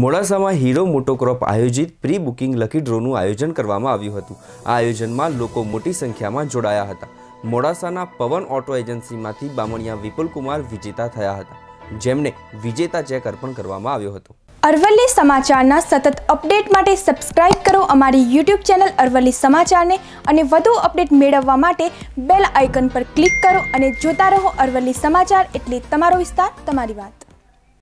મોડાસામાં હીરો મોટોક્રોપ આયોજિત pre booking lucky ડ્રોનું આયોજન કરવામાં આવ્યું હતું. આ આયોજનમાં લોકો મોટી સંખ્યામાં જોડાયા હતા. મોડાસાના પવન ઓટો એજન્સીમાંથી બામણિયા વિપુલકુમાર વિજેતા થયા હતા. જેમને વિજેતા ચેક અર્પણ કરવામાં આવ્યો હતો. અરવલ્લી સમાચારના સતત અપડેટ માટે સબસ્ક્રાઇબ કરો અમારી યુટ્યુબ ચેનલ અરવલ્લી સમાચારને અને વધુ અપડેટ મેળવવા માટે બેલ આઇકન પર ક્લિક કરો અને જોતા રહો અરવલ્લી સમાચાર એટલે તમારો વિસ્તાર, તમારી વાત.